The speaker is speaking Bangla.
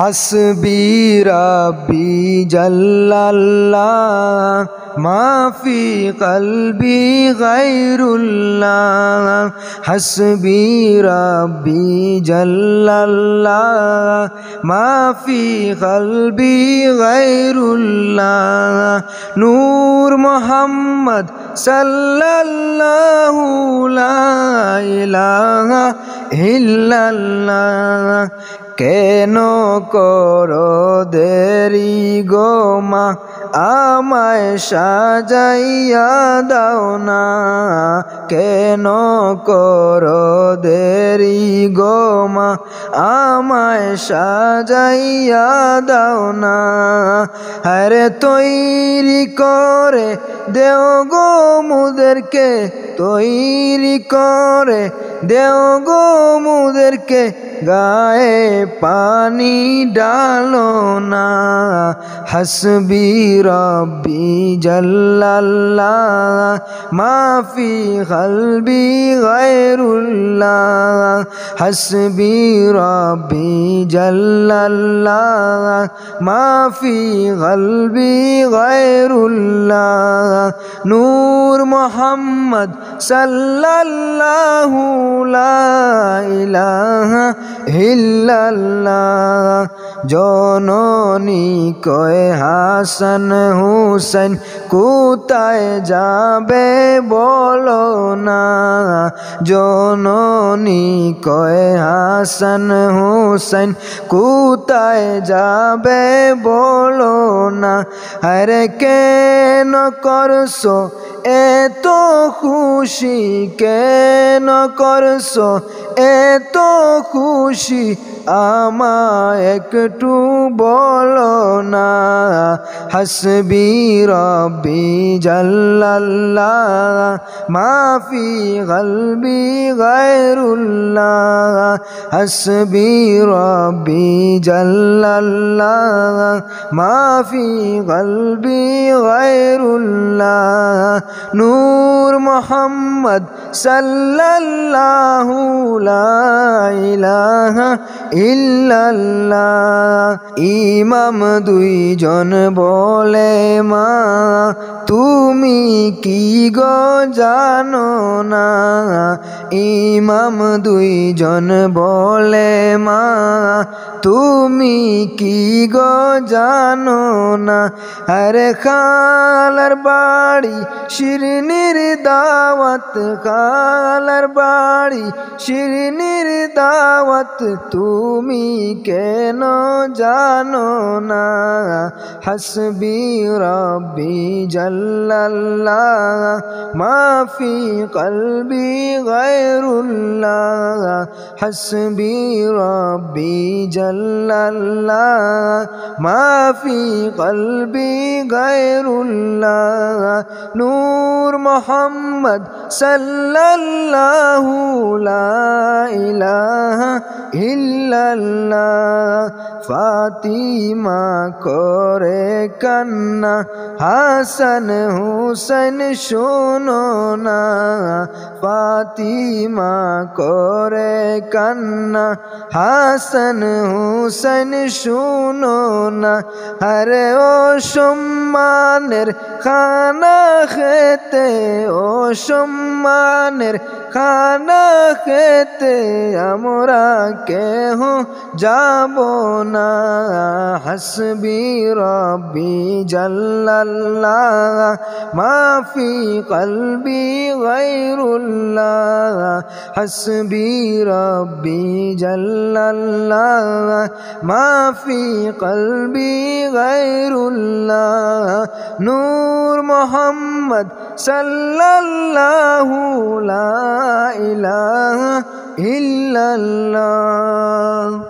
حسبی ربی جل اللہ، معافی قلبی غیر اللہ۔ حسبی ربی جل اللہ فی قلبی غیر اللہ۔ نور محمد صلی اللہ لا الہ ইল্লাল্লাহ, কেন করো দেরি গো মা? আমায় সাজাইয়া দাও না, কেন করো দেরি গো মা? আমায় সাজাইয়া দাও না আরে তৈরি করে দেও গো মুদেরকে, তৈরি করে দেও গো মুদেরকে گائے پانی ڈالو نا۔ حسبی ربی جل اللہ۔ معافی قلبی غیر اللہ۔ حسبی ربی جل اللہ۔ معافی قلبی غیر اللہ۔ نور محمد صلی اللہ لا الہ اللہ جونونی کوئے حسن حسین کوتائے جابے بولو نا جونونی کوئے حسن حسین کوتائے جابے بولو نا ہر کے نہ کر এত খুশি কেন করছ? এত খুশি আমায় একটু বলো না। হসবি রব্বি জাল্লাল্লাহ, মাফি গলবি গায়রুল্লাহ। হসবি রব্বি জাল্লাল্লাহ, মাফি গলবি গায়রুল্লাহ। নূর মোহাম্মদ সাল্লাল্লাহু ইলাহা ইল্লাল্লাহ। ইমাম দুইজন বলে, মা, তুমি কি গো জানো না? ইমাম দুইজন বলে, মা, তুমি কি গো জানো না? আরে খালার বাড়ি শিরনির দাওয়াত খালার বাড়ি শিরনির দাওয়াত তুমি কেন জানো না হসবি রব্বি জল্লাল্লাহ মাফি কলবি গায়রুল্লাহ হসবি রব্বি জল্লাল্লাহ মাফি কলবি গায়রুল্লাহ নূর মোহাম্মদ সাল্লাল্লাহু লা ইলাহা ইল্লাল্লাহ। ফাতিমা করে কান্না, হাসান হুসেন শোনো না। ফাতিমা করে কান্না, হাসান হুসেন শোনো না। আরে ও সম্মানের খানা খেতে ও সম্মানের খানা খেতে আমরা কেহ যাব না। হসবি রব্বি জল্লাল্লাহ, মাফি কলবি গায়রুল্লাহ। হসবি রব্বি জল্লাল্লাহ, মাফি কলবি গায়রুল্লাহ। নূর মোহাম্মদ صلى الله لا إله إلا الله